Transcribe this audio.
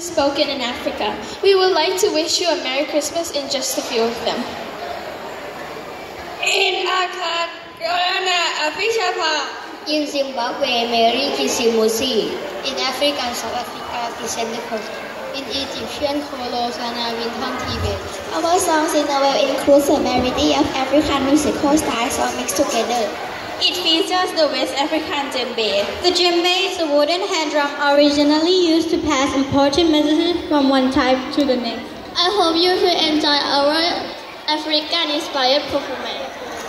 spoken in Africa. We would like to wish you a Merry Christmas in just a few of them. In Accra, Ghana, Abishapa. In Zimbabwe, Mary Kisimusi. In Africa, South Africa, Kisendepo. In Egyptian, Holosana Winton Tibet. Our song Sing Noel includes a variety of African musical styles all mixed together. It features the West African djembe. The djembe is a wooden hand drum originally used to pass important messages from one type to the next. I hope you will enjoy our African-inspired performance.